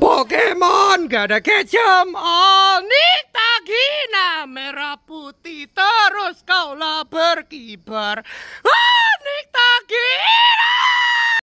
Pokemon gak ada kejem Onita Gina merah putih terus kaulah berkibar. Ah!